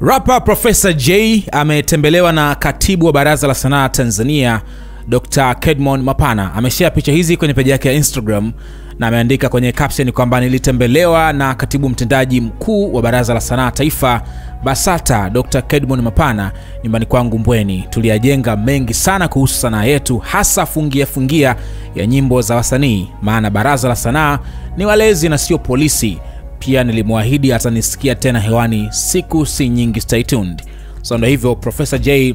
Rapa Profesa J ametembelewa na katibu wa Baraza la Sanaa Tanzania Dr. Kedmon Mapana. Ameshare picha hizi kwenye peji yake ya Instagram na ameandika kwenye caption kwamba nilitembelewa na katibu mtendaji mkuu wa Baraza la Sanaa Taifa BASATA Dr. Kedmon Mapana nyumbani kwangu Mbweni. Tuliyajenga mengi sana kuhusu sanaa yetu, hasa fungia fungia ya nyimbo za wasanii, maana Baraza la Sanaa ni walezi na sio polisi. Pia nilimwahidi atanisikia tena hewani siku si nyingi, stay tuned. So ndo hivyo Profesa J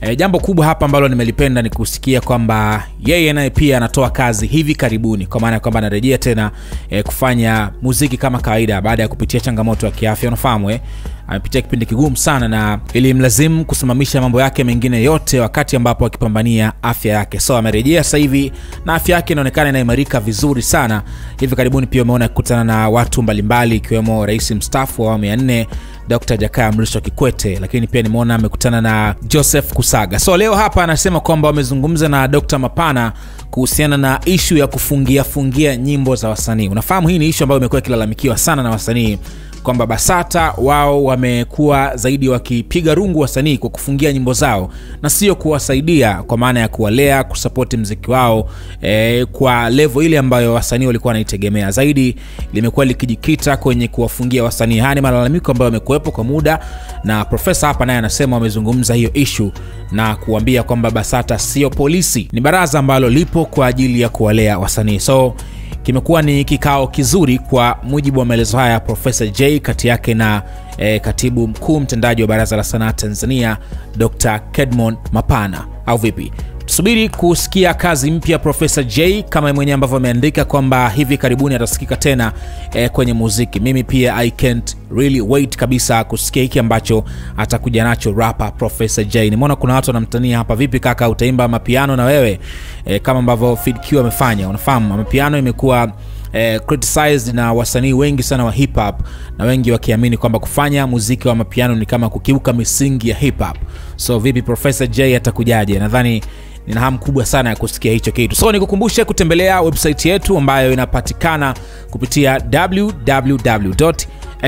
E, jambo kubwa hapa ambalo nimelipenda ni kusikia kwamba yeye naye pia anatoa kazi hivi karibuni, kwa maana ya kwamba anarejea tena e, kufanya muziki kama kawaida baada ya kupitia changamoto ya kiafya. Unafahamu eh, amepitia kipindi kigumu sana na ilimlazimu kusimamisha mambo yake mengine yote wakati ambapo akipambania afya yake. So amerejea sasa hivi na afya yake inaonekana inaimarika vizuri sana. Hivi karibuni pia umeona akikutana na watu mbalimbali ikiwemo rais mstaafu wa awamu ya nne Dr. Jakaya Mrisho Kikwete, lakini pia nimeona amekutana na Joseph Kusaga. So leo hapa anasema kwamba wamezungumza na Dr. Mapana kuhusiana na ishu ya kufungia fungia nyimbo za wasanii. Unafahamu hii ni ishu ambayo imekuwa ikilalamikiwa sana na wasanii kwamba BASATA wao wamekuwa zaidi wakipiga rungu wasanii kwa kufungia nyimbo zao na sio kuwasaidia kwa maana ya kuwalea, kusapoti mziki wao e, kwa levo ile ambayo wasanii walikuwa wanaitegemea. Zaidi limekuwa likijikita kwenye kuwafungia wasanii. Haya ni malalamiko ambayo wamekuwepo kwa muda, na profesa hapa naye anasema wamezungumza hiyo ishu na kuambia kwamba BASATA sio polisi, ni baraza ambalo lipo kwa ajili ya kuwalea wasanii so kimekuwa ni kikao kizuri kwa mujibu wa maelezo haya ya Profesa J kati yake na e, katibu mkuu mtendaji wa Baraza la Sanaa Tanzania Dr. Kedmon Mapana, au vipi? Tusubiri kusikia kazi mpya Profesa J kama mwenyewe ambavyo ameandika kwamba hivi karibuni atasikika tena eh, kwenye muziki. Mimi pia I can't really wait kabisa kusikia hiki ambacho atakuja nacho rapa Profesa J. Nimeona kuna watu wanamtania hapa, vipi kaka, utaimba mapiano na wewe eh, kama ambavyo Fid Q amefanya. Unafahamu mapiano imekuwa eh, criticized na wasanii wengi sana wa hip hop na wengi wakiamini kwamba kufanya muziki wa mapiano ni kama kukiuka misingi ya hip hop. So vipi Profesa J atakujaje? Nadhani nina hamu kubwa sana ya kusikia hicho kitu. So nikukumbushe kutembelea website yetu ambayo inapatikana kupitia www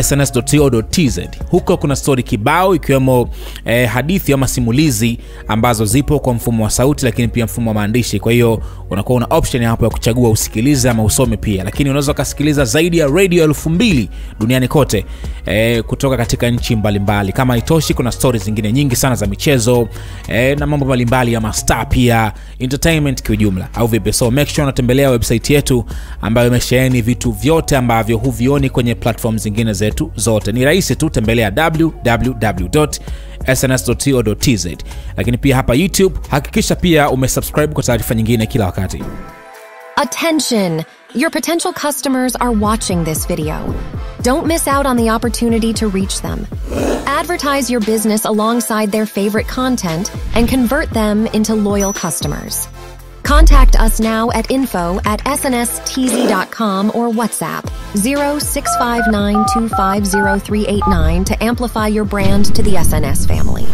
sns.co.tz. Huko kuna stori kibao ikiwemo eh, hadithi ama simulizi ambazo zipo kwa mfumo wa sauti, lakini pia mfumo wa maandishi. Kwa hiyo unakuwa una option hapo ya kuchagua usikilize ama usome pia, lakini unaweza ukasikiliza zaidi ya radio elfu mbili duniani kote eh, kutoka katika nchi mbalimbali. Kama itoshi, kuna stori zingine nyingi sana za michezo eh, na mambo mbalimbali ya mastaa pia entertainment kiujumla, au vipi? So make sure unatembelea website yetu ambayo imesheheni vitu vyote ambavyo huvioni kwenye platform zingine zetu zote. Ni rahisi tu, tembelea www.sns.co.tz. Lakini pia hapa YouTube hakikisha pia umesubscribe kwa taarifa nyingine kila wakati. Attention! Your potential customers are watching this video. Don't miss out on the opportunity to reach them. Advertise your business alongside their favorite content and convert them into loyal customers. Contact us now at info at snstz.com or WhatsApp 0659250389 to amplify your brand to the SNS family.